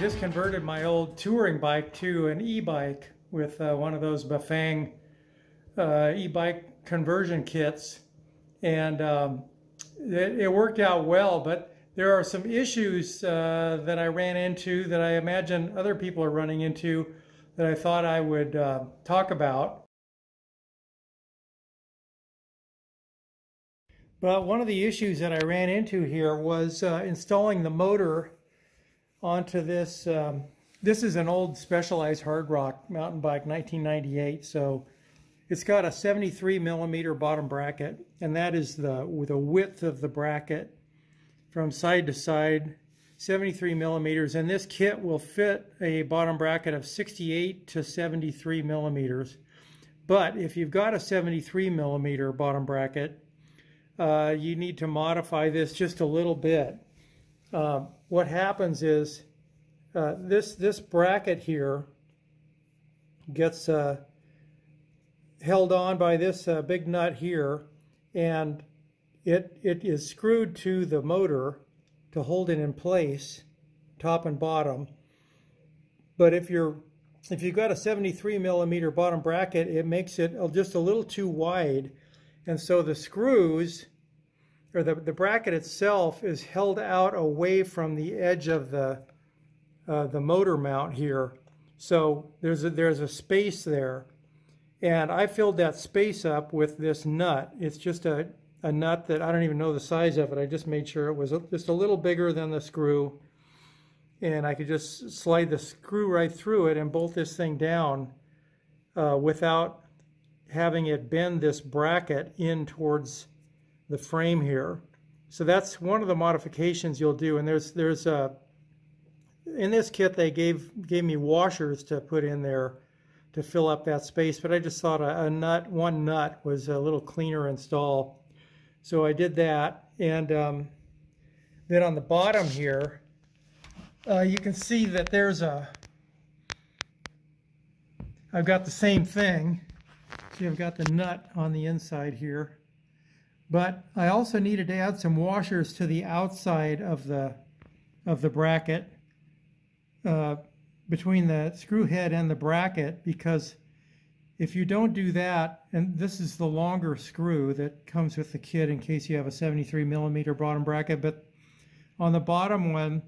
just converted my old touring bike to an e-bike with uh, one of those Bafang uh, e-bike conversion kits. And um, it, it, worked out well, but there are some issues uh, that I ran into that I imagine other people are running into that I thought I would uh, talk about. But one of the issues that I ran into here was uh, installing the motor onto this. Um, this is an old Specialized Hardrock mountain bike, 1998. So it's got a 73 millimeter bottom bracket, and that is the with the width of the bracket from side to side, 73 millimeters. And this kit will fit a bottom bracket of 68 to 73 millimeters. But if you've got a 73 millimeter bottom bracket, uh, you need to modify this just a little bit. Uh, what happens is uh, this this bracket here gets uh, held on by this uh, big nut here and it it is screwed to the motor to hold it in place top and bottom. But if you're if you've got a 73 millimeter bottom bracket it makes it just a little too wide. And so the screws or the, the bracket itself is held out away from the edge of the, uh, the motor mount here. So there's a, there's a space there. And I filled that space up with this nut. It's just a, a nut that I don't even know the size of it. I just made sure it was just a little bigger than the screw. And I could just slide the screw right through it and bolt this thing down uh, without having it bend this bracket in towards the frame here. So that's one of the modifications you'll do. And there's there's a in this kit they gave gave me washers to put in there to fill up that space. But I just thought a, a nut one nut was a little cleaner install. So I did that. And um, then on the bottom here, uh, you can see that there's a I've got the same thing. See, I've got the nut on the inside here. But I also needed to add some washers to the outside of the of the bracket uh, between the screw head and the bracket because if you don't do that, and this is the longer screw that comes with the kit in case you have a 73 millimeter bottom bracket, but on the bottom one,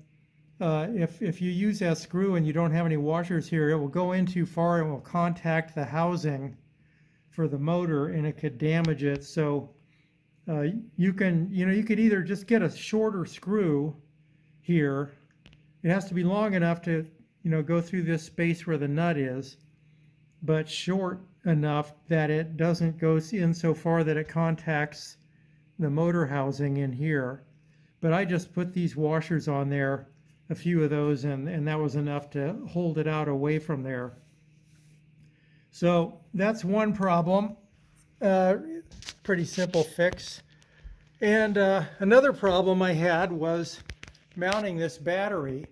uh, if, if you use that screw and you don't have any washers here, it will go in too far and will contact the housing for the motor and it could damage it. So uh, you can, you know, you could either just get a shorter screw here. It has to be long enough to, you know, go through this space where the nut is, but short enough that it doesn't go in so far that it contacts the motor housing in here. But I just put these washers on there, a few of those, and, and that was enough to hold it out away from there. So that's one problem. Uh, pretty simple fix. And uh, another problem I had was mounting this battery.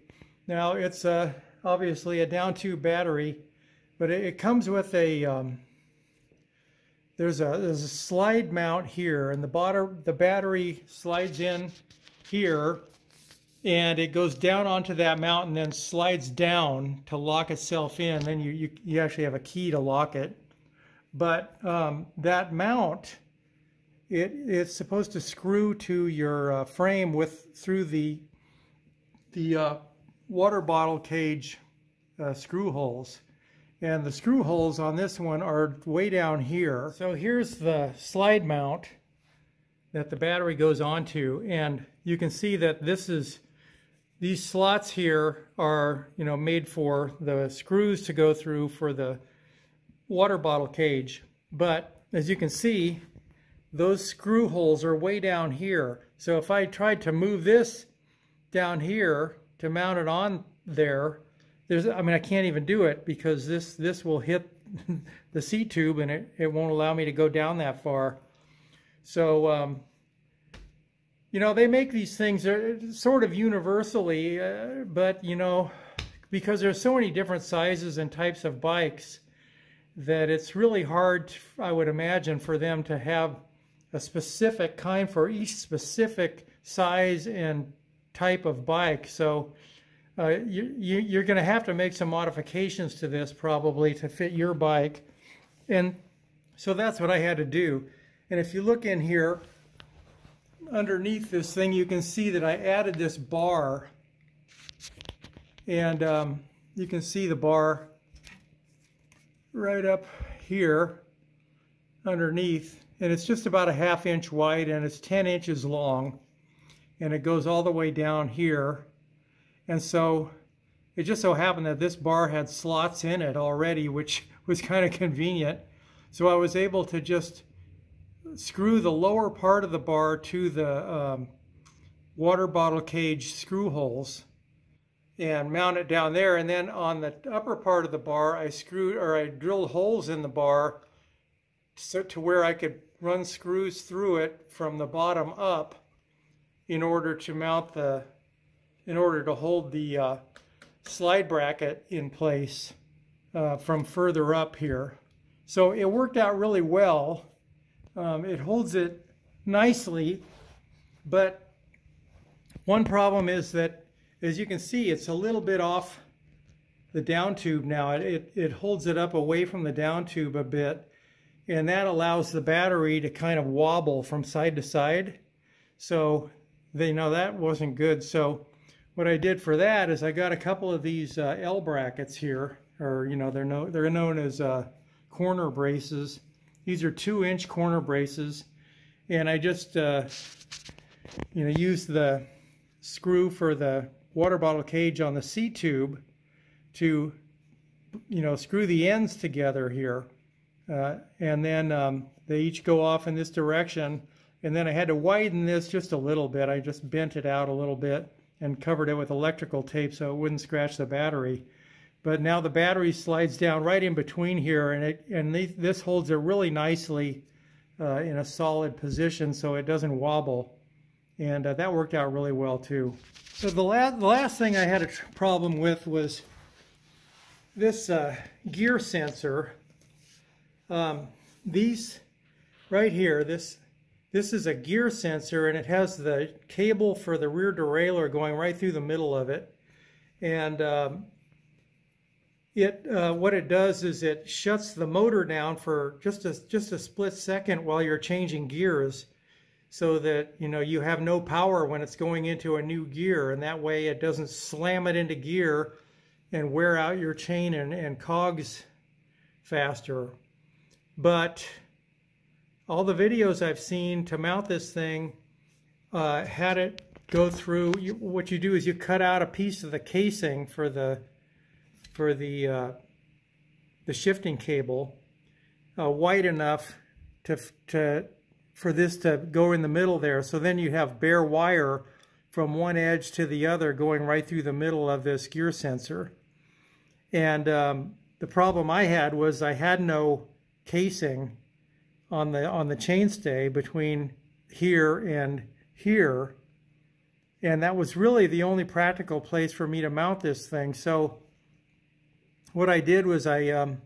Now it's uh, obviously a down tube battery, but it, it comes with a um, there's a there's a slide mount here, and the bottom the battery slides in here, and it goes down onto that mount and then slides down to lock itself in. Then you you, you actually have a key to lock it. But um, that mount it, it's supposed to screw to your uh, frame with through the the uh, water bottle cage uh, screw holes. And the screw holes on this one are way down here. So here's the slide mount that the battery goes onto. And you can see that this is, these slots here are, you know, made for the screws to go through for the water bottle cage. But as you can see, those screw holes are way down here. So if I tried to move this down here to mount it on there, there's, I mean, I can't even do it because this, this will hit the seat tube and it, it won't allow me to go down that far. So, um, you know, they make these things sort of universally, uh, but, you know, because there's so many different sizes and types of bikes that it's really hard, I would imagine, for them to have a specific kind for each specific size and type of bike. So uh, you, you, you're going to have to make some modifications to this probably to fit your bike. And so that's what I had to do. And if you look in here, underneath this thing, you can see that I added this bar. And um, you can see the bar right up here underneath. And it's just about a half inch wide and it's 10 inches long. And it goes all the way down here. And so it just so happened that this bar had slots in it already, which was kind of convenient. So I was able to just screw the lower part of the bar to the um, water bottle cage screw holes and mount it down there. And then on the upper part of the bar, I screwed or I drilled holes in the bar so to where I could run screws through it from the bottom up in order to mount the, in order to hold the uh, slide bracket in place uh, from further up here. So it worked out really well. Um, it holds it nicely, but one problem is that, as you can see, it's a little bit off the down tube now. It, it, it holds it up away from the down tube a bit, and that allows the battery to kind of wobble from side to side. So they know that wasn't good. So what I did for that is I got a couple of these uh, L brackets here, or you know they're no, they're known as uh, corner braces. These are two inch corner braces. And I just, uh, you know, used the screw for the water bottle cage on the seat tube to, you know, screw the ends together here. Uh, and then um, they each go off in this direction. And then I had to widen this just a little bit. I just bent it out a little bit and covered it with electrical tape so it wouldn't scratch the battery. But now the battery slides down right in between here, and it and this holds it really nicely uh, in a solid position so it doesn't wobble. And uh, that worked out really well too. So the, la the last thing I had a problem with was this uh, gear sensor. Um, these right here, this this is a gear sensor and it has the cable for the rear derailleur going right through the middle of it. And um, it uh, what it does is it shuts the motor down for just a just a split second while you're changing gears so that you know you have no power when it's going into a new gear and that way it doesn't slam it into gear and wear out your chain and, and cogs faster but all the videos I've seen to mount this thing uh, had it go through you, what you do is you cut out a piece of the casing for the for the, uh, the shifting cable uh, wide enough to, to, for this to go in the middle there. So then you have bare wire from one edge to the other going right through the middle of this gear sensor. And um, the problem I had was I had no casing on the on the chainstay between here and here. And that was really the only practical place for me to mount this thing. So what I did was I um,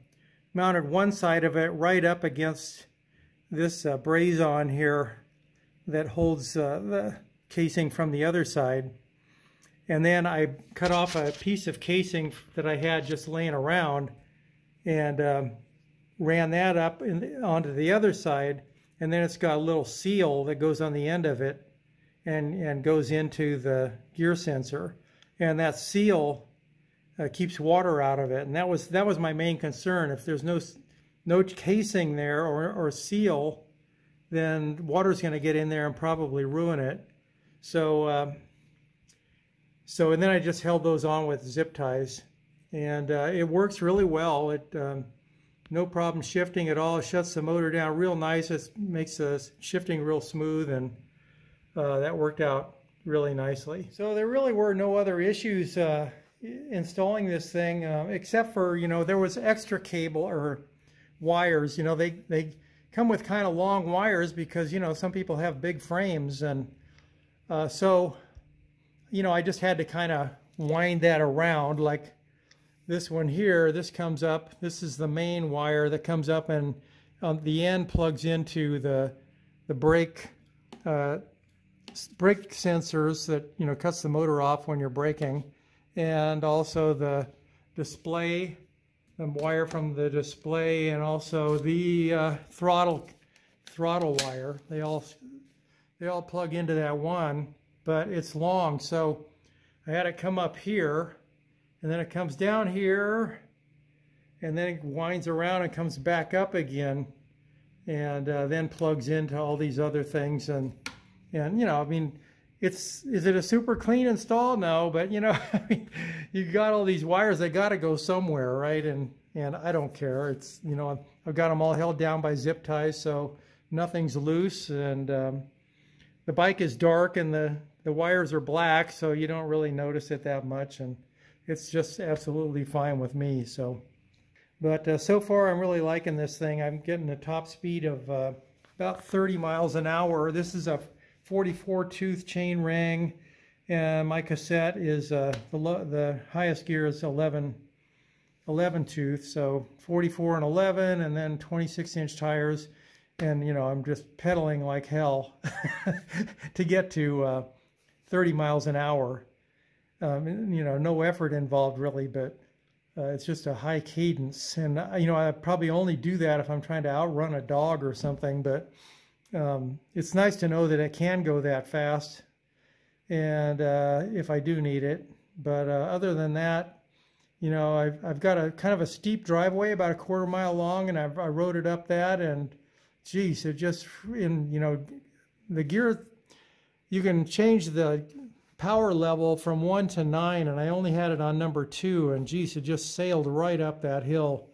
mounted one side of it right up against this uh, braze-on here that holds uh, the casing from the other side. And then I cut off a piece of casing that I had just laying around. And um, ran that up in, onto the other side. And then it's got a little seal that goes on the end of it and, and goes into the gear sensor. And that seal uh, keeps water out of it. And that was that was my main concern. If there's no no casing there or, or seal, then water's going to get in there and probably ruin it. So uh, so and then I just held those on with zip ties, and uh, it works really well. It um, no problem shifting at all. It shuts the motor down real nice. It makes the shifting real smooth, and uh, that worked out really nicely. So there really were no other issues uh, installing this thing, uh, except for, you know, there was extra cable or wires, you know, they, they come with kind of long wires because, you know, some people have big frames. And uh, so, you know, I just had to kind of wind that around like this one here. This comes up, this is the main wire that comes up and on the end plugs into the, the brake, uh, brake sensors that, you know, cuts the motor off when you're braking and also the display, the wire from the display, and also the uh, throttle throttle wire. They all they all plug into that one, but it's long, so I had it come up here, and then it comes down here, and then it winds around and comes back up again, and uh, then plugs into all these other things, and and you know, I mean, it's is it a super clean install? No, but you know, you got all these wires. They got to go somewhere, right? And and I don't care. It's you know, I've got them all held down by zip ties, so nothing's loose, and um, the bike is dark and the the wires are black, so you don't really notice it that much, and it's just absolutely fine with me. So, but uh, so far I'm really liking this thing. I'm getting a top speed of uh, about 30 miles an hour. This is a 44 tooth chain ring, and my cassette is uh, the the highest gear is 11 11 tooth, so 44 and 11, and then 26 inch tires and you know I'm just pedaling like hell to get to uh, 30 miles an hour. Um, you know, no effort involved really, but uh, it's just a high cadence. And uh, you know, I probably only do that if I'm trying to outrun a dog or something. But um, it's nice to know that it can go that fast, and uh, if I do need it. But uh, other than that, you know, I've I've got a kind of a steep driveway, about a quarter mile long, and I've, I rode it up that and geez, it just in you know the gear you can change the power level from one to nine, and I only had it on number two, and geez, it just sailed right up that hill,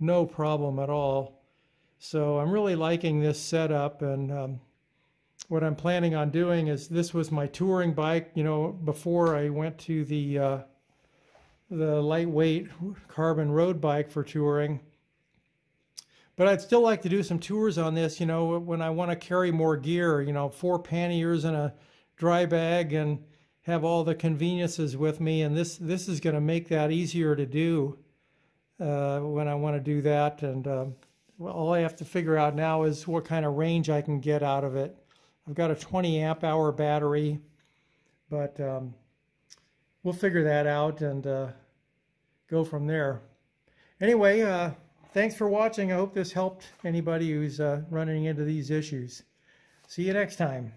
no problem at all. So I'm really liking this setup, and um, what I'm planning on doing is this was my touring bike, you know, before I went to the uh, the lightweight carbon road bike for touring. But I'd still like to do some tours on this, you know, when I want to carry more gear, you know, four panniers and a dry bag and have all the conveniences with me. And this, this is going to make that easier to do uh, when I want to do that. And um, well, all I have to figure out now is what kind of range I can get out of it. I've got a 20 amp hour battery, but um, we'll figure that out and uh, go from there. Anyway, uh, thanks for watching. I hope this helped anybody who's uh, running into these issues. See you next time.